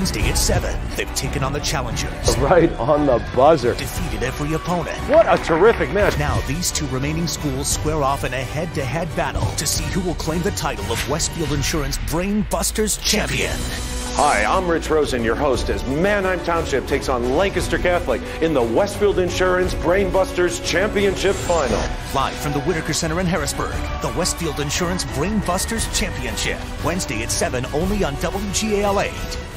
Wednesday at 7, they've taken on the challengers. Right on the buzzer. Defeated every opponent. What a terrific match. Now, these two remaining schools square off in a head to head battle to see who will claim the title of Westfield Insurance Brainbusters Champion. Hi, I'm Rich Rosen, your host, as Manheim Township takes on Lancaster Catholic in the Westfield Insurance Brainbusters Championship Final. Live from the Whitaker Center in Harrisburg, the Westfield Insurance Brainbusters Championship. Wednesday at 7 only on WGAL 8.